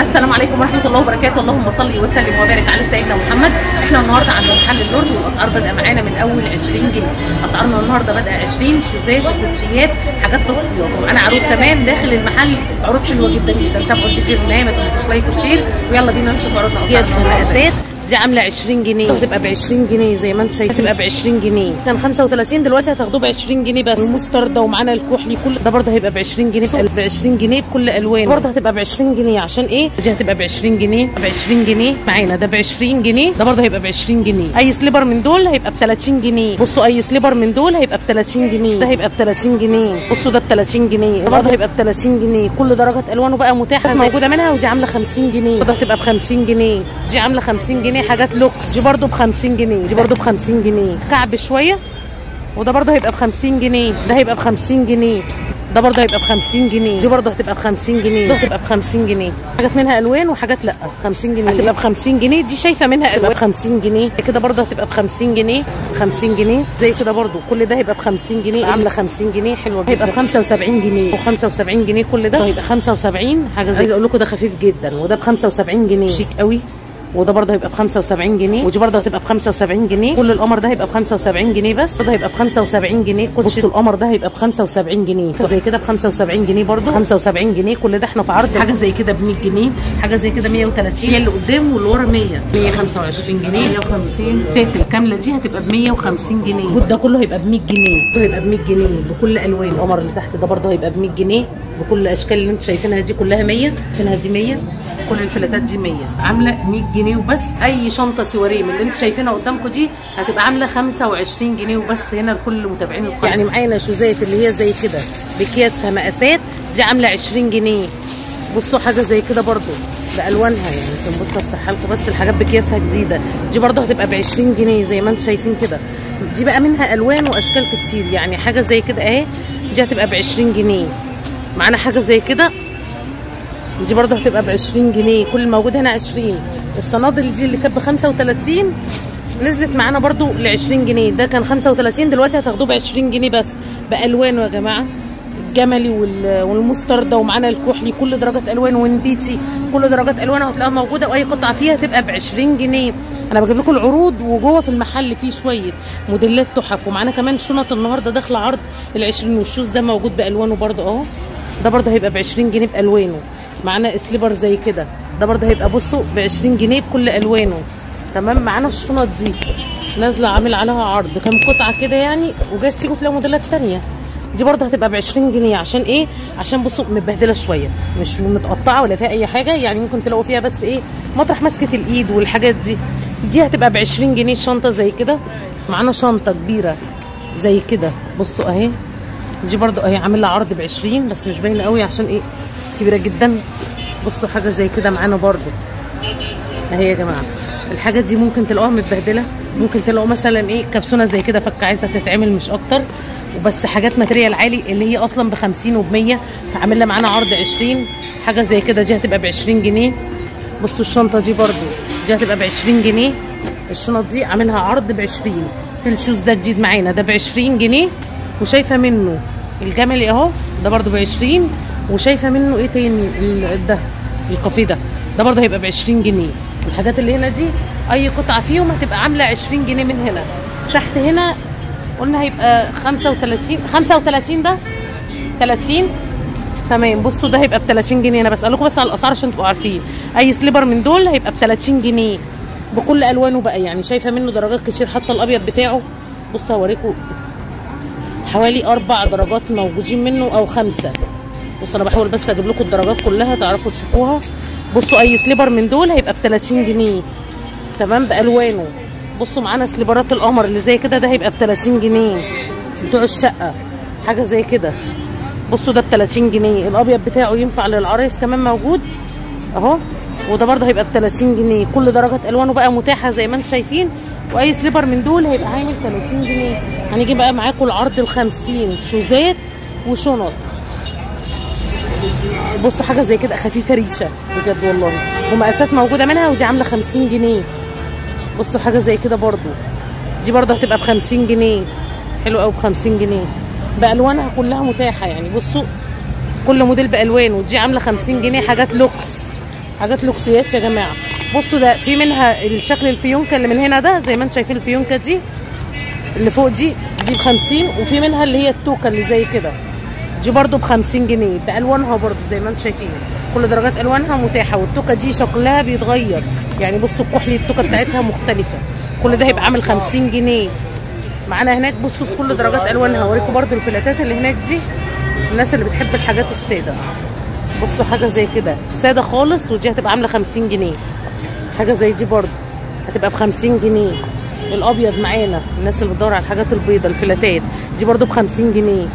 السلام عليكم ورحمة الله وبركاته. اللهم صل وسلم وبارك على سيدنا محمد. إحنا النهارده عند محل اللورد والاسعار بادئه معانا من أول 20 جنيه. أسعارنا النهارده بادئه 20 shoes ات وكوتشيات حاجات تصفيات. ومعانا عروض كمان داخل المحل عروض حلوة جدا جدا. تابعوا الفيديو للنهايه ما تنسوش like و share. ويلا بينا نشوف عروضنا. مقاسات دي عاملة 20 جنيه. هتبقى ب 20 جنيه زي ما أنتم شايفين هتبقى ب 20 جنيه كان 35 دلوقتي هتاخدوه ب 20 جنيه بس. والمستردة ومعانا الكحلي كل ده برضه هيبقى ب 20 جنيه. ب 20 جنيه بكل ألوان. برضه هتبقى ب 20 جنيه. عشان إيه؟ دي هتبقى ب 20 جنيه. ب 20 جنيه. معانا. ده ب 20 جنيه. ده برضه هيبقى ب 20 جنيه. أي slipper من دول هيبقى ب 30 جنيه. بصوا أي slipper من دول هيبقى ب 30 جنيه. ده هيبقى ب 30 جنيه. بصوا ده ب 30 جنيه. ده برضه هيبقى ب 30 جنيه. كل درجات ألوانه بقى متاحة. موجوده منها ودي عاملة 50 جنيه. ده هتبقى ب 50 جنيه. دي عاملة 50 جنيه. حاجات لوكس دي برضو ب 50 جنيه دي برضو ب 50 جنيه كعب شوية وده برضو هيبقى ب 50 جنيه ده هيبقى ب 50 جنيه ده برضه هيبقى ب 50 جنيه دي برضه هتبقى ب 50 جنيه ده هتبقى ب 50 جنيه حاجات منها الوان وحاجات لا 50 جنيه هتبقى ب 50 جنيه دي شايفه منها الوان 50 جنيه كده برضه هتبقى ب 50 جنيه 50 جنيه زي كده برضه كل ده هيبقى ب 50 جنيه عامله 50 جنيه حلوة هيبقى ب 75 جنيه و75 جنيه كل ده هيبقى 75 حاجة زي عايزه أقول لكم ده خفيف جدا وده ب 75 جنيه شيك قوي وده برضه هيبقى ب 75 جنيه ودي برضه هتبقى ب 75 جنيه. كل القمر ده هيبقى ب 75 جنيه بس ده هيبقى ب 75 جنيه. بصوا القمر ده هيبقى ب 75 جنيه. زي كده ب 75 جنيه برضه. 75 جنيه كل ده إحنا في عرض. حاجة زي كده ب 100 جنيه. حاجة زي كده 130 هي اللي قدام واللي ورا 100 125 جنيه. 150 التات الكاملة دي هتبقى ب 150 جنيه. الجود ده كله هيبقى ب 100 جنيه. ده هيبقى ب 100 جنيه بكل ألوان. القمر اللي تحت ده برضه هيبقى ب 100 جنيه بكل الأشكال اللي أنتم شايفينها دي كلها 100 فينها دي 100 كل الفلاتات دي 100 عاملة 100 جنيه وبس. أي شنطة سواريه من اللي أنتم شايفينها قدامكم دي هتبقى عاملة 25 جنيه وبس. هنا لكل متابعين القناه يعني معانا شوزات اللي هي زي كده بكياسها مقاسات. دي عاملة 20 جنيه. بصوا حاجة زي كده برضو بألوانها يعني. عشان بصوا افتحها لكم بس الحاجات بكياسها جديدة. دي برضو هتبقى ب 20 جنيه زي ما أنتم شايفين كده. دي بقى منها ألوان وأشكال كتير. يعني حاجة زي كده أهي دي هتبقى ب 20 جنيه. معانا حاجة زي كده؟ دي برضه هتبقى ب 20 جنيه. كل الموجود هنا 20 الصنادل دي اللي كانت ب 35 نزلت معانا برضه ل 20 جنيه. ده كان 35 دلوقتي هتاخدوه ب 20 جنيه بس. بألوانه يا جماعة. الجملي والمستردة ومعانا الكحلي كل درجات ألوان. ونبيتي كل درجات الوان هتلاقوها موجودة. وأي قطعة فيها تبقى ب 20 جنيه. أنا بجيب لكم العروض وجوه في المحل فيه شوية. موديلات تحف. ومعانا كمان شنط النهارده داخلة عرض ال 20 وال shoes ده موجود بألوانه برضه أهو. ده برضه هيبقى ب 20 جنيه بألوانه. معانا slipper زي كده. ده برضه هيبقى بصوا ب 20 جنيه بكل ألوانه. تمام؟ معانا الشنط دي. نازلة عامل عليها عرض. كام قطعة كده يعني؟ وجايز تيجوا تلاقوا موديلات ثانية دي برضه هتبقى ب 20 جنيه. عشان إيه؟ عشان بصوا متبهدلة شوية. مش متقطعة ولا فيها أي حاجة. يعني ممكن تلاقوا فيها بس إيه؟ مطرح مسكه الإيد والحاجات دي. دي هتبقى ب 20 جنيه الشنطه زي كده. معانا شنطة كبيرة زي كده. بصوا أهي. دي برضو اهي عامل لها عرض ب 20 بس مش باينة قوي عشان إيه كبيرة جدا. بصوا حاجة زي كده معانا برضو. اهي يا جماعة الحاجة دي ممكن تلاقوها متبهدلة ممكن تلاقوا مثلا إيه كبسونة زي كده فكه عايزة تتعمل مش أكتر. وبس حاجات material عالي اللي هي أصلا ب 50 وب 100 فعامل لها معانا عرض 20 حاجة زي كده دي هتبقى ب 20 جنيه. بصوا الشنطة دي برضو دي هتبقى ب 20 جنيه. الشنط دي عاملها عرض ب 20 في ال shoes ده جديد معانا ده ب 20 جنيه. وشايفة منه الجملي اهو ده برده ب 20 وشايفة منه إيه تاني؟ ده الكافيه ده ده برده هيبقى ب 20 جنيه. الحاجات اللي هنا دي أي قطعة فيهم هتبقى عاملة 20 جنيه من هنا. تحت هنا قلنا هيبقى 35 35 ده؟ 30 تمام. بصوا ده هيبقى ب 30 جنيه. أنا بسألكم بس على الأسعار عشان تبقوا عارفين. أي سليبر من دول هيبقى ب 30 جنيه. بكل ألوانه بقى يعني. شايفة منه درجات كتير حتى الأبيض بتاعه. بصوا هوريكم. حوالي أربع درجات موجودين منه أو خمسة. بصوا أنا بحاول بس أجيب لكم الدرجات كلها تعرفوا تشوفوها. بصوا أي سليبر من دول هيبقى ب 30 جنيه. تمام؟ بألوانه. بصوا معانا سليبرات القمر اللي زي كده ده هيبقى ب 30 جنيه. بتوع الشقة. حاجة زي كده. بصوا ده ب 30 جنيه. الأبيض بتاعه ينفع للعرايس كمان موجود. أهو. وده برده هيبقى ب 30 جنيه. كل درجات ألوانه بقى متاحة زي ما أنتم شايفين. وأي slipper من دول هيبقى عامل 30 جنيه. هنيجي بقى معاكم العرض ال 50 شوزات وشنط بصوا حاجة زي كده خفيفة ريشة بجد والله. ومقاسات موجودة منها ودي عاملة 50 جنيه. بصوا حاجة زي كده برضو. دي برضو هتبقى ب 50 جنيه. حلو قوي ب 50 جنيه. بألوانها كلها متاحة يعني. بصوا كل موديل بألوانه. دي عاملة 50 جنيه حاجات لوكس. حاجات لوكسيات يا جماعة. بصوا ده في منها الشكل الفيونكة اللي من هنا ده زي ما أنتم شايفين الفيونكة دي. اللي فوق دي دي ب 50 وفي منها اللي هي التوكة اللي زي كده. دي برضو ب 50 جنيه. بألوانها برضو زي ما أنتم شايفين. كل درجات ألوانها متاحة والتوكة دي شكلها بيتغير. يعني بصوا الكحلي التوكة بتاعتها مختلفة. كل ده هيبقى عامل 50 جنيه. معانا هناك بصوا بكل درجات ألوانها. هوريكم برضو الفلاتات اللي هناك دي. الناس اللي بتحب الحاجات السادة. بصوا حاجة زي كده. سادة خالص ودي هتبقى عاملة 50 جنيه. حاجة زي دي برضو. هتبقى ب 50 جنيه. الأبيض معانا الناس اللي بتدور على الحاجات البيضة الفلاتات. دي برضو ب 50 جنيه.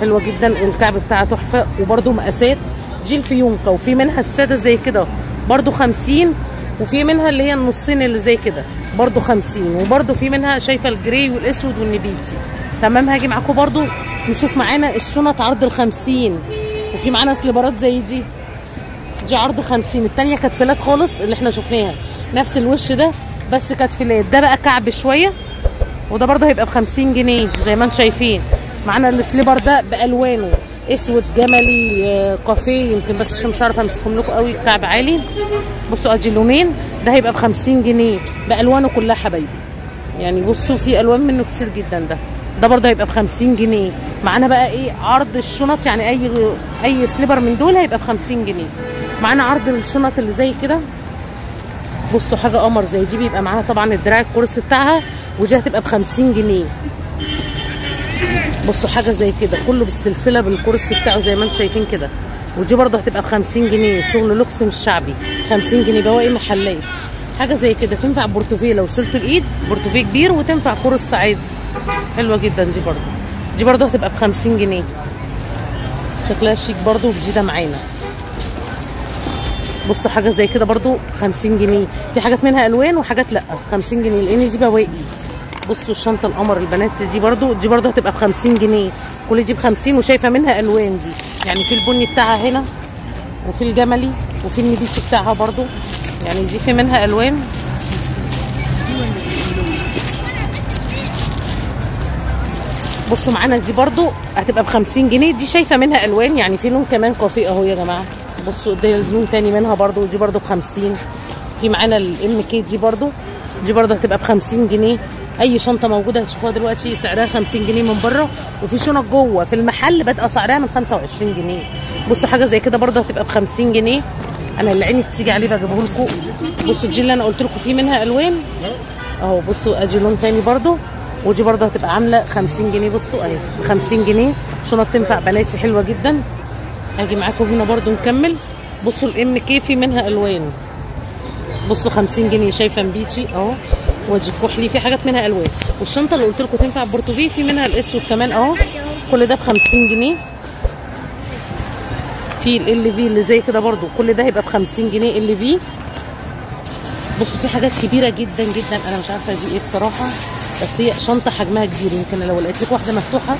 حلوة جدا الكعب بتاعها تحفة. وبرضو مقاسات. دي الفيونكة وفي منها السادة زي كده. برضو 50 وفي منها اللي هي النصين اللي زي كده. برضو 50 وبرضو في منها شايفة الجري والأسود والنبيتي. تمام هاجي معاكم برضو. نشوف معانا الشنط عرض ال 50 وفي معانا سليبرات زي دي. دي عرض 50 التانية كانت flat خالص اللي إحنا شفناها. نفس الوش ده. بس كانت ده بقى كعب شوية وده برضه هيبقى ب 50 جنيه زي ما أنتم شايفين. معانا ال slipper ده بألوانه أسود جملي آه، كافيه يمكن بس عشان مش عارفه أمسكهم لكم قوي كعب عالي. بصوا ادي لونين ده هيبقى ب 50 جنيه. بألوانه كلها حبايبي يعني بصوا في ألوان منه كتير جدا ده. ده برضه هيبقى ب 50 جنيه. معانا بقى إيه؟ عرض الشنط يعني أي أي slipper من دول هيبقى ب 50 جنيه. معانا عرض الشنط اللي زي كده. بصوا حاجة قمر زي دي بيبقى معاها طبعا الدراع ال cross بتاعها ودي هتبقى ب 50 جنيه. بصوا حاجة زي كده كله بالسلسلة بال cross بتاعه زي ما أنتم شايفين كده. ودي برضه هتبقى ب 50 جنيه شغل لوكس مش شعبي. 50 جنيه بواقي محلية. حاجة زي كده تنفع بورتوفيه لو شلتوا الإيد بورتوفيه كبير وتنفع كرسي عادي. حلوة جدا دي برضه. دي برضه هتبقى ب 50 جنيه. شكلها شيك برضه وجديدة معانا. بصوا حاجة زي كده برضو 50 جنيه. في حاجات منها ألوان وحاجات لأ 50 جنيه. لأن دي بواقي. بصوا الشنطة القمر البنات دي برضو دي برضو هتبقى ب 50 جنيه. كل دي ب 50 وشايفة منها ألوان دي. يعني في البني بتاعها هنا وفي الجملي وفي النبيتي بتاعها برضو. يعني دي في منها ألوان. بصوا معانا دي برضو هتبقى ب 50 جنيه. دي شايفة منها ألوان يعني في لون كمان كافيه أهو يا جماعة. بصوا ده لون تاني منها برضو ودي برضو ب 50 في معانا الام كي دي برضو دي برضو هتبقى ب 50 جنيه. أي شنطة موجودة هتشوفوها دلوقتي سعرها 50 جنيه من بره. وفي شنط جوه في المحل بادئة سعرها من 25 جنيه. بصوا حاجة زي كده برضو هتبقى ب 50 جنيه. أنا اللي عيني بتيجي عليه بجيبه لكم بصوا دي اللي أنا قلت لكم في منها ألوان. أهو بصوا أدي لون تاني برضو. ودي برضه هتبقى عاملة 50 جنيه. بصوا أهي ب 50 جنيه. شنط تنفع بناتي حلوة جدا. هاجي معاكم هنا برضو نكمل. بصوا الام كي في منها ألوان. بصوا 50 جنيه شايفة مبيتشي؟ اهو. وادي الكحلي في حاجات منها ألوان. والشنطة اللي قلت لكم تنفع بورتوفيه في منها الأسود كمان اهو. كل ده ب 50 جنيه. في ال في اللي زي كده برضو. كل ده هيبقى ب 50 جنيه ال في بصوا في حاجات كبيرة جدا جدا. أنا مش عارفة دي إيه بصراحة. بس هي شنطة حجمها كبير. يمكن لو لقيت لكم واحدة مفتوحة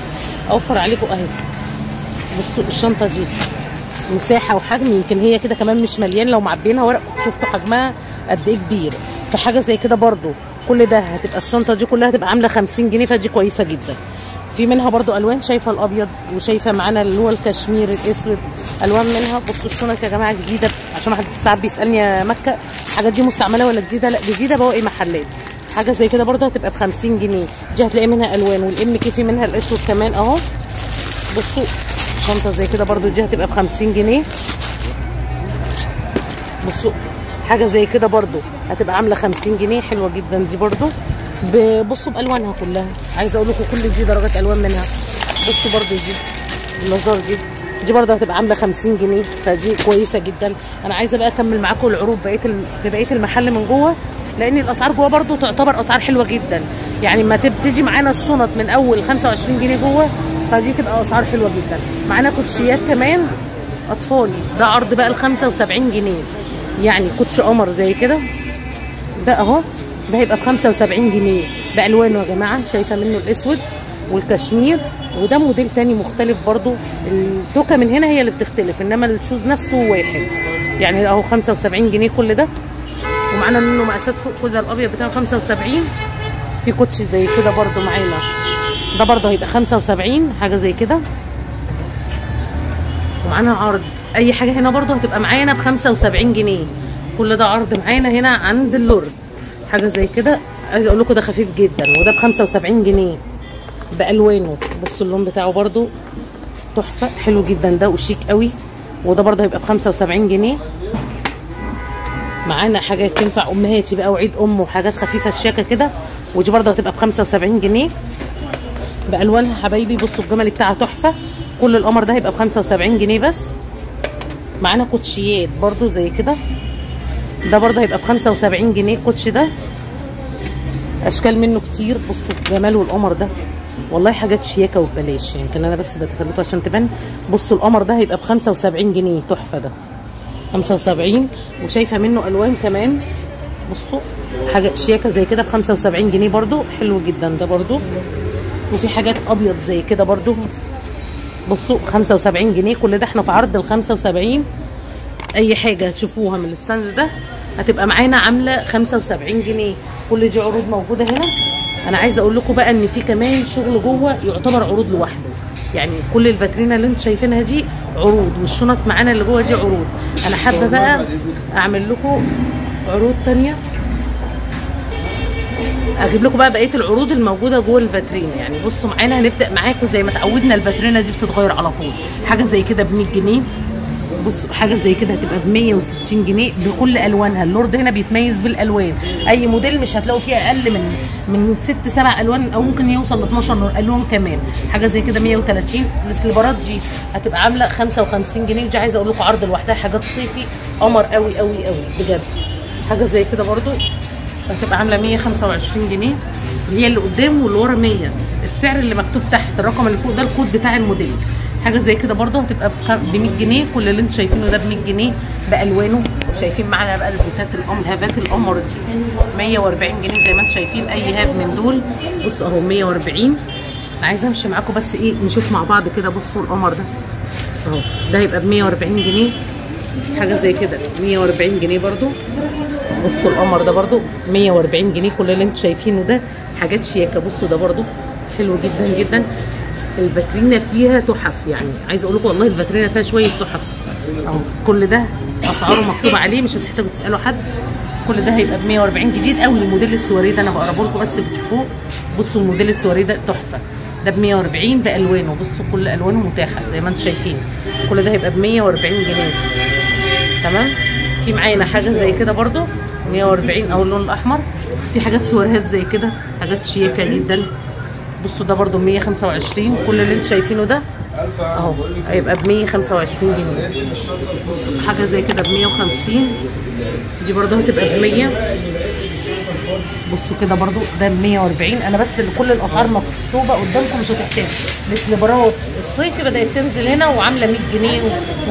أوفر عليكم أهي. بصوا الشنطة دي مساحة وحجم يمكن هي كده كمان مش مليان لو معبينها ورق شفتوا حجمها قد إيه كبير. فحاجه زي كده برضو كل ده هتبقى الشنطة دي كلها هتبقى عاملة 50 جنيه فدي كويسة جدا. في منها برضو ألوان شايفة الأبيض وشايفة معانا اللي هو الكشمير الأسود ألوان منها. بصوا الشنط يا جماعة جديدة عشان ما حد ساعات بيسألني يا مكة الحاجات دي مستعملة ولا جديدة؟ لا جديدة بواقي محلات. حاجة زي كده برضو هتبقى ب 50 جنيه. دي هتلاقي منها ألوان والإم كي في منها الأسود كمان أهو. بصوا شنطه زي كده برضو دي هتبقى ب 50 جنيه. بصوا حاجة زي كده برضو هتبقى عاملة 50 جنيه حلوة جدا دي برضو. بصوا بألوانها كلها. عايزة أقول لكم كل دي درجات ألوان منها. بصوا برضو دي اللازار دي. دي برضه هتبقى عاملة 50 جنيه فدي كويسة جدا. أنا عايزة بقى أكمل معاكم العروض بقية في بقية المحل من جوه لأن الأسعار جوه برضه تعتبر أسعار حلوة جدا. يعني ما تبتدي معانا الشنط من أول 25 جنيه جوه فدي تبقى أسعار حلوة جدا. معانا كوتشيات كمان. اطفالي ده عرض بقى ال 75 جنيه. يعني كوتشي قمر زي كده. ده أهو. ده هيبقى ب 75 جنيه. بالوانه يا جماعة. شايفة منه الأسود والكشمير. وده موديل تاني مختلف برضو. التوكة من هنا هي اللي بتختلف إنما ال shoes نفسه واحد. يعني أهو 75 جنيه كل ده. ومعانا منه مقاسات فوق كل ده الابيض بتاعه 75 في كوتشي زي كده برضو معانا. ده برضو هيبقى 75 حاجة زي كده. ومعانا عرض. أي حاجة هنا برضو هتبقى معانا ب 75 جنيه. كل ده عرض معانا هنا عند اللورد. حاجة زي كده. عايزة أقول لكم ده خفيف جدا وده ب 75 جنيه. بألوانه. بصوا اللون بتاعه برده تحفة. حلو جدا ده وشيك قوي. وده برده هيبقى ب 75 جنيه. معانا حاجات تنفع أمهاتي بقى وعيد ام وحاجات خفيفة الشياكه كده. ودي برده هتبقى ب 75 جنيه. بالوانها حبايبي بصوا الجمل بتاعها تحفة. كل القمر ده هيبقى ب 75 جنيه بس. معانا كوتشيات برده زي كده. ده برده هيبقى ب 75 جنيه الكوتش ده. أشكال منه كتير. بصوا الجمال والقمر ده. والله حاجات شياكة وببلاش يمكن أنا بس بتخليته عشان تبان. بصوا القمر ده هيبقى ب 75 جنيه. تحفة ده. 75 وشايفة منه ألوان كمان. بصوا حاجة شياكة زي كده ب 75 جنيه برده حلو جدا ده برده وفي حاجات أبيض زي كده برده بصوا 75 جنيه. كل ده إحنا في عرض ال 75 أي حاجة تشوفوها من الستاند ده هتبقى معانا عاملة 75 جنيه. كل دي عروض موجودة هنا. أنا عايزة أقول لكم بقى إن في كمان شغل جوه يعتبر عروض لوحده. يعني كل الفاترينا اللي أنتم شايفينها دي عروض والشنط معانا اللي جوه دي عروض. أنا حابة بقى أعمل لكم عروض تانية. أجيب لكم بقى بقية العروض الموجودة جوه الفاترينا يعني بصوا معانا هنبدأ معاكم زي ما اتعودنا الفاترينا دي بتتغير على طول. حاجة زي كده ب 100 جنيه. بصوا حاجة زي كده هتبقى ب 160 جنيه بكل ألوانها. اللورد هنا بيتميز بالألوان. أي موديل مش هتلاقوا فيه أقل من من ست سبع ألوان أو ممكن يوصل ل 12 ألوان كمان. حاجة زي كده 130 السليبرات دي هتبقى عاملة 55 جنيه. ودي عايزة أقول لكم عرض لوحدها حاجات صيفي قمر قوي قوي قوي بجد. حاجة زي كده برضو. هتبقى عاملة 125 جنيه. اللي هي اللي قدام واللي ورا 100 السعر اللي مكتوب تحت الرقم اللي فوق ده الكود بتاع الموديل. حاجة زي كده برضو هتبقى ب 100 جنيه. كل اللي أنتم شايفينه ده ب 100 جنيه. بألوانه. شايفين معانا بقى البوتات القمر هافات القمر دي 140 جنيه زي ما أنتم شايفين. أي half من دول. بصوا أهو 140 أنا عايزة امشي معاكم بس إيه نشوف مع بعض كده. بصوا القمر ده. أهو ده هيبقى ب 140 جنيه. حاجة زي كده. 140 جنيه برضو. بصوا القمر ده برضو. 140 جنيه كل اللي أنتم شايفينه ده. حاجات شياكة. بصوا ده برضو. حلو جدا جدا. الفاترينا فيها تحف يعني. عايزه أقول لكم والله الفاترينا فيها شوية تحف. اهو كل ده أسعاره مكتوبة عليه. مش هتحتاجوا تسألوا حد. كل ده هيبقى ب 140 جديد قوي. الموديل السواري ده أنا بقربه لكم بس بتشوفوه. بصوا الموديل السواري ده تحفة. ده ب 140 بألوانه. بصوا كل ألوانه متاحة زي ما أنتم شايفين. كل ده هيبقى ب 140 جنيه. تمام؟ في معانا حاجة زي كده برضو؟ 140 أو اللون الأحمر. في حاجات سواريهات زي كده حاجات شياكة جدا. بصوا ده برضو 125 كل اللي أنتم شايفينه ده اهو هيبقى ب 125 جنيه. حاجة زي كده ب 150 دي برضو هتبقى ب 100 بصوا كده برضو ده ب 140 أنا بس كل الأسعار مكتوبة قدامكم مش هتحتاج. السليبرات الصيفي بدأت تنزل هنا وعاملة 100 جنيه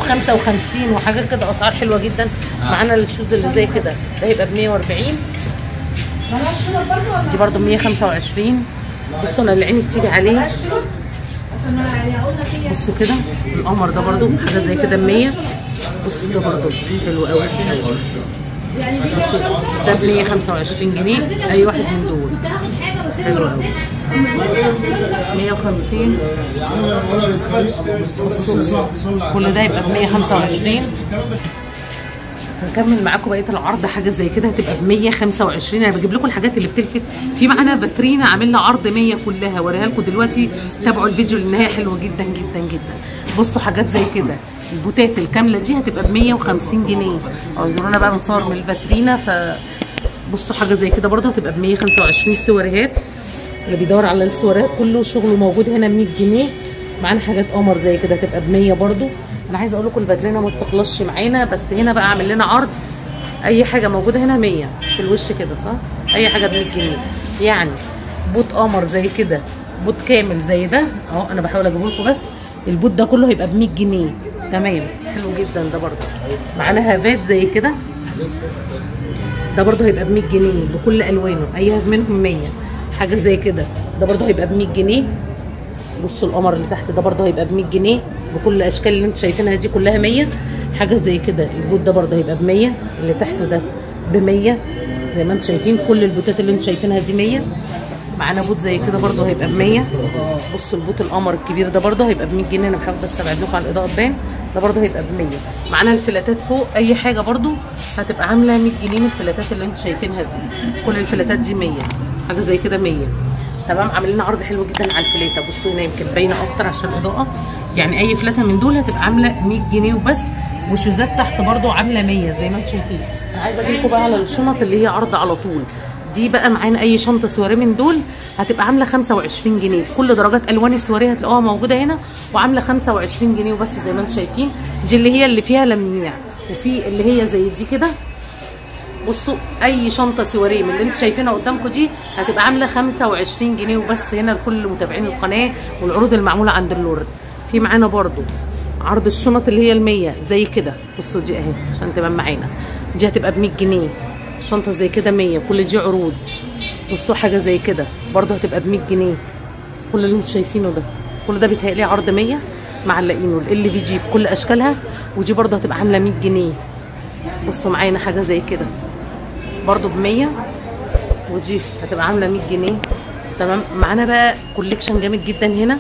و55 وحاجات كده أسعار حلوة جدا. معانا الشوز اللي زي كده. ده هيبقى ب 140 دي برضو 125 بصوا أنا اللي عيني بتيجي عليه. بصوا كده القمر ده برضو حاجة زي كده 100 بصوا ده برضو حلو قوي. ده ب 125 جنيه اي واحد من دول حلو قوي 150 بصوا كل ده يبقى ب 125 هنكمل معاكم بقية العرض حاجة زي كده هتبقى ب 125 أنا بجيب لكم الحاجات اللي بتلفت. في معانا فاترينا عاملنا عرض 100 كلها. وريها لكم دلوقتي. تابعوا الفيديو لأن هي حلوة جدا جدا جدا. بصوا حاجات زي كده. البوتات الكاملة دي هتبقى ب 150 جنيه. اعذرونا بقى بنصور من الفاترينا ف بصوا حاجة زي كده برضه هتبقى ب 125 سواريهات. اللي بيدور على السواريهات كله شغله موجود هنا ب 100 جنيه. معانا حاجات قمر زي كده هتبقى ب 100 برضه. أنا عايزه أقول لكم الفاترينا ما بتخلصش معانا بس هنا بقى عامل لنا عرض. اي حاجة موجودة هنا 100 في الوش كده صح؟ اي حاجة ب 100 جنيه. يعني بوت قمر زي كده بوت كامل زي ده. اهو أنا بحاول اجيبه لكم بس. البوت ده كله هيبقى ب 100 جنيه. تمام. حلو جدا ده برضه. معانا هافات زي كده. ده برضه هيبقى ب 100 جنيه بكل ألوانه. أي half منهم 100 حاجة زي كده. ده برضه هيبقى ب 100 جنيه. بصوا القمر اللي تحت ده برضه هيبقى ب 100 جنيه بكل الأشكال اللي أنتم شايفينها دي كلها 100 حاجة زي كده البوت ده برضه هيبقى ب 100 اللي تحته ده ب 100 زي ما أنتم شايفين كل البوتات اللي أنتم شايفينها دي 100 معانا بوت زي كده برده هيبقى ب 100 بصوا البوت القمر الكبير ده برده هيبقى ب 100 جنيه أنا بحاول بس ابعد لكم على الإضاءة تبان. ده برده هيبقى ب 100 معانا الفلاتات فوق أي حاجة برده هتبقى عاملة 100 جنيه من الفلاتات اللي أنتم شايفينها دي. كل الفلاتات دي 100 حاجة زي كده 100 تمام؟ عاملين لنا عرض حلو جدا على الفلاتة. بصوا هنا يمكن باينه أكتر عشان الاضاءه يعني أي فلاتة من دول هتبقى عاملة 100 جنيه وبس. وشوزات تحت برده عاملة 100 زي ما أنتم شايفين. أنا عايزة أجي لكم بقى على الشنط اللي هي عرض على طول. دي بقى معانا أي شنطة سواريه من دول هتبقى عاملة 25 جنيه. كل درجات ألوان السواريه هتلاقوها موجودة هنا وعاملة 25 جنيه وبس زي ما أنتم شايفين. دي اللي هي اللي فيها لميع. وفي اللي هي زي دي كده. بصوا أي شنطة سواريه من اللي أنتم شايفينها قدامكم دي هتبقى عاملة 25 جنيه وبس. هنا لكل متابعين القناة والعروض المعمولة عند اللورد. في معانا برضو عرض الشنط اللي هي ال100 زي كده. بصوا دي اهي عشان تبان معانا. دي هتبقى ب 100 جنيه. شنطة زي كده 100 كل دي عروض. بصوا حاجة زي كده. برضو هتبقى ب 100 جنيه. كل اللي أنتم شايفينه ده. كل ده بيتهيألي عرض 100 معلقينه. ال في جي بكل أشكالها. ودي برضو هتبقى عاملة 100 جنيه. بصوا معانا حاجة زي كده. برضو ب 100 ودي هتبقى عاملة 100 جنيه. تمام؟ معانا بقى collection جامد جدا هنا.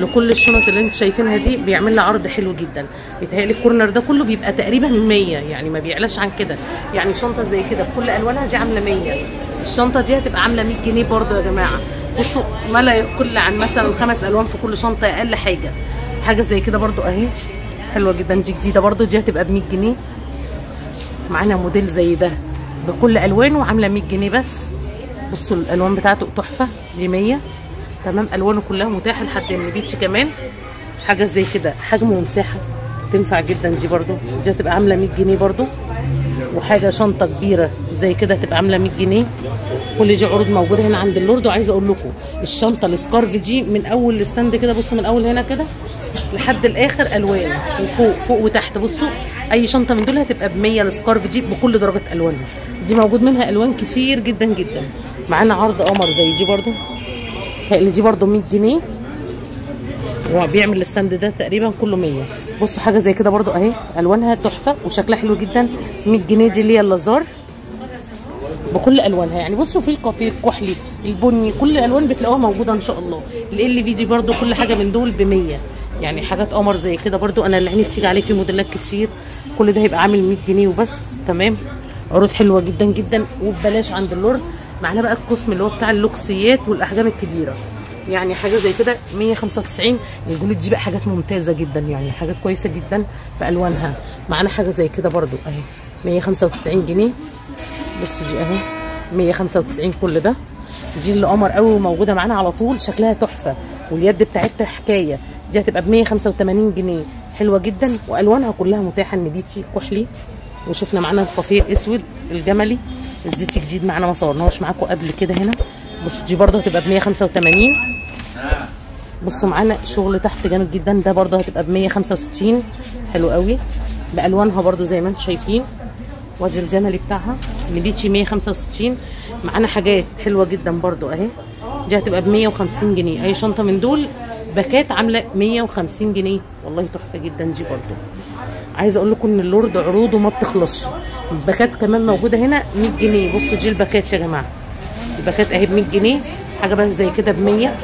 لكل الشنط اللي أنتم شايفينها دي بيعمل لها عرض حلو جدا. بيتهيألي ال corner ده كله بيبقى تقريبا 100 يعني ما بيعلاش عن كده. يعني شنطة زي كده بكل ألوانها دي عاملة 100 الشنطة دي هتبقى عاملة 100 جنيه برضو يا جماعة. بصوا ما لا يقل عن مثلا خمس ألوان في كل شنطة أقل حاجة. حاجة زي كده برضو أهي. حلوة جدا. دي جديدة برضو دي هتبقى ب 100 جنيه. معانا موديل زي ده. بكل ألوانه عاملة 100 جنيه بس. بصوا الألوان بتاعته تحفة دي 100 تمام؟ ألوانه كلها متاحة لحد النبيتي كمان. حاجة زي كده حجم ومساحه تنفع جدا دي برضو. دي هتبقى عاملة 100 جنيه برضو. وحاجة شنطة كبيرة زي كده هتبقى عاملة 100 جنيه. كل دي عروض موجودة هنا عند اللورد. وعايزة أقول لكم الشنطة ال scarf دي من أول ال stand كده بصوا من أول هنا كده لحد الآخر ألوان. وفوق فوق وتحت. بصوا أي شنطة من دول هتبقى ب 100 ال scarf دي بكل درجة الوانها دي موجود منها ألوان كتير جدا جدا. معانا عرض قمر زي دي برضو. اللي دي برضو 100 جنيه. هو بيعمل ال stand ده تقريبا كله 100 بصوا حاجة زي كده برضو أهي. ألوانها تحفة وشكلها حلو جدا. 100 جنيه دي اللي هي الليزر. بكل ألوانها. يعني بصوا في الكافيه الكحلي البني كل الألوان بتلاقوها موجودة إن شاء الله. ال في دي برضو كل حاجة من دول ب 100 يعني حاجات قمر زي كده برضو. أنا اللي عيني بتيجي عليه في موديلات كتير. كل ده هيبقى عامل 100 جنيه وبس تمام؟ عروض حلوة جدا جدا وببلاش عند اللورد معانا بقى القسم اللي هو بتاع اللوكسيات والأحجام الكبيرة. يعني حاجة زي كده 195 ال gold دي بقى حاجات ممتازة جدا يعني حاجات كويسة جدا بألوانها. معانا حاجة زي كده برضو أهي. 195 جنيه. بص دي أهي. 195 كل ده. دي اللي قمر قوي وموجودة معانا على طول. شكلها تحفة. واليد بتاعتها حكاية. دي هتبقى ب 185 جنيه. حلوة جدا وألوانها كلها متاحة النبيتي كحلي. وشفنا معانا الكافيه الاسود الجملي. الزيتي جديد معانا ما صورناهوش معاكم قبل كده هنا. بصوا دي برضه هتبقى ب 185 بصوا معانا شغل تحت جامد جدا. ده برضه هتبقى ب 165 حلو قوي. بألوانها برضه زي ما أنتم شايفين. وادي الجملي بتاعها. نبيتي 165 معانا حاجات حلوة جدا برضه أهي. دي هتبقى ب 150 جنيه. أي شنطة من دول باكات عاملة 150 جنيه. والله تحفة جدا دي برضه عايزة أقول لكم إن اللورد عروضه ما بتخلصش. الباكات كمان موجودة هنا 100 جنيه. بصوا دي الباكات يا جماعة. الباكات أهي ب 100 جنيه. حاجة بس زي كده ب 100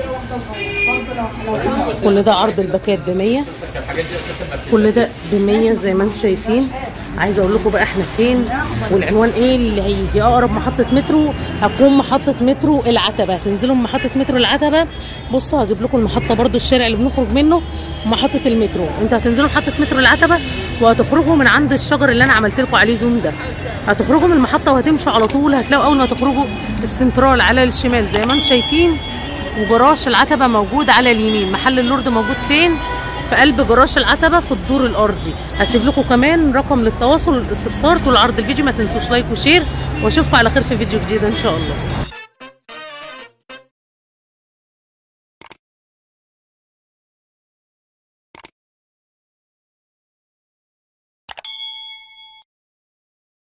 كل ده عرض الباكات ب 100 كل ده ب 100 زي ما أنتم شايفين. عايزة أقول لكم بقى إحنا فين والعنوان إيه اللي هيجي. أقرب محطة مترو هتكون محطة مترو العتبة. هتنزلوا من محطة مترو العتبة. بصوا هجيب لكم المحطة برده الشارع اللي بنخرج منه محطة المترو. أنتوا هتنزلوا محطة مترو العتبة وهتخرجوا من عند الشجر اللي أنا عملت لكم عليه zoom ده. هتخرجوا من المحطة وهتمشوا على طول. هتلاقوا أول ما تخرجوا السنترال على الشمال زي ما أنتم شايفين. وجراج العتبة موجود على اليمين. محل اللورد موجود فين؟ في قلب جراج العتبة في الدور الأرضي. هسيب لكم كمان رقم للتواصل والاستفسار طول عرض الفيديو. ما تنسوش like و share وأشوفكم على خير في فيديو جديد إن شاء الله.